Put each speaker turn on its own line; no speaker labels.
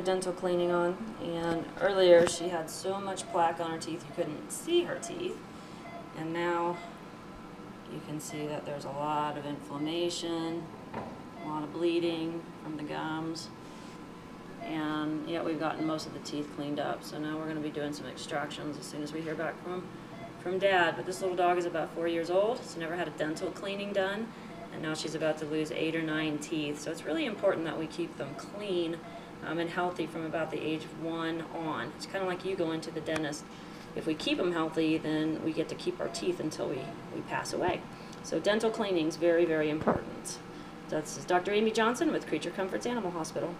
dental cleaning on, and earlier she had so much plaque on her teeth you couldn't see her teeth, and now you can see that there's a lot of inflammation, a lot of bleeding from the gums, and yet we've gotten most of the teeth cleaned up. So now we're going to be doing some extractions as soon as we hear back from from dad. But this little dog is about four years old. She's never had a dental cleaning done, and now she's about to lose eight or nine teeth. So it's really important that we keep them clean um, and healthy from about the age of one on. It's kind of like you going to the dentist. If we keep them healthy, then we get to keep our teeth until we, we pass away. So dental cleaning is very, very important. That's Dr. Aimee Johnson with Creature Comforts Animal Hospital.